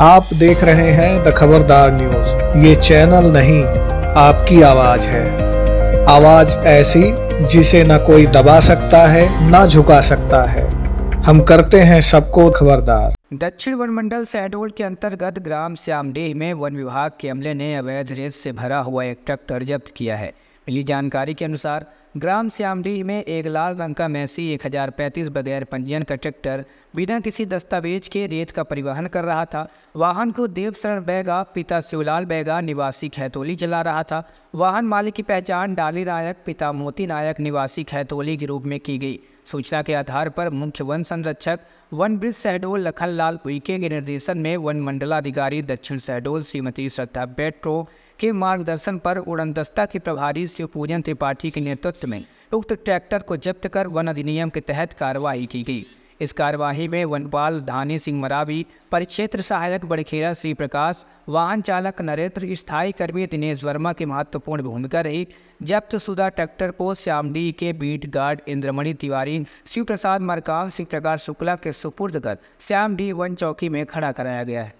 आप देख रहे हैं द खबरदार न्यूज़। ये चैनल नहीं, आपकी आवाज़ है। आवाज़ ऐसी जिसे न कोई दबा सकता है, न झुका सकता है। हम करते हैं सबको खबरदार। दक्षिण वन मंडल शहडोल के अंतर्गत ग्राम श्यामडेह में वन विभाग के अमले ने अवैध रेत से भरा हुआ एक ट्रैक्टर जब्त किया है। मिली जानकारी के अनुसार, ग्राम श्यामडीह में एक लाल रंग का मैसी एक हज़ार पैंतीस बगैर पंजीयन का ट्रैक्टर बिना किसी दस्तावेज़ के रेत का परिवहन कर रहा था। वाहन को देवशरण बैगा, पिता शिवलाल बैगा, निवासी खैतोली चला रहा था। वाहन मालिक की पहचान डाली नायक, पिता मोती नायक, निवासी खैतोली के रूप में की गई। सूचना के आधार पर मुख्य वन संरक्षक, वन ब्रिज शहडोल लखनलाल उइके के निर्देशन में वन मंडलाधिकारी दक्षिण शहडोल श्रीमती श्रद्धा बेट्रो के मार्गदर्शन पर उड़नदस्ता के प्रभारी शिवपूजन त्रिपाठी के नेतृत्व में उक्त ट्रैक्टर को जब्त कर वन अधिनियम के तहत कार्रवाई की गई। इस कार्यवाही में वनपाल धानी सिंह मरावी, परिक्षेत्र सहायक बड़खेरा श्री प्रकाश वाहन चालक नरेंद्र, स्थायी कर्मी दिनेश वर्मा की महत्वपूर्ण भूमिका रही। जब्त शुदा ट्रैक्टर को श्यामडी के बीट गार्ड इंद्रमणि तिवारी शिव प्रसाद मरकाम शिव प्रकाश शुक्ला के सुपुर्द कर श्यामडी वन चौकी में खड़ा कराया गया है।